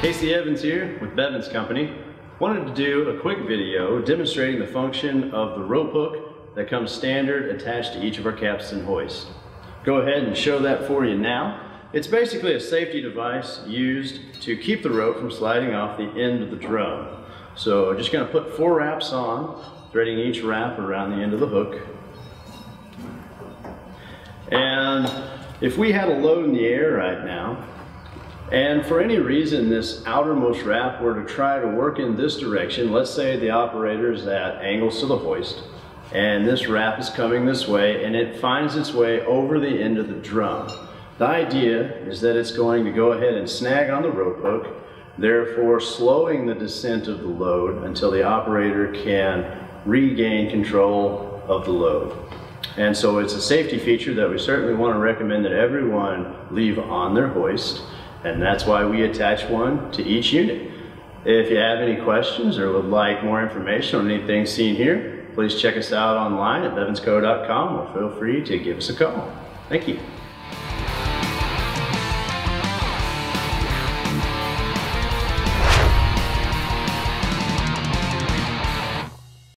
Casey Evans here with Bevins Company. Wanted to do a quick video demonstrating the function of the rope hook that comes standard attached to each of our capstan hoists. Go ahead and show that for you now. It's basically a safety device used to keep the rope from sliding off the end of the drum. So I'm just gonna put four wraps on, threading each wrap around the end of the hook. And if we had a load in the air right now, and for any reason this outermost wrap were to try to work in this direction, let's say the operator is at angles to the hoist, and this wrap is coming this way, and it finds its way over the end of the drum. The idea is that it's going to go ahead and snag on the rope hook, therefore slowing the descent of the load until the operator can regain control of the load. And so it's a safety feature that we certainly want to recommend that everyone leave on their hoist, and that's why we attach one to each unit. If you have any questions or would like more information on anything seen here, please check us out online at bevinsco.com or feel free to give us a call. Thank you.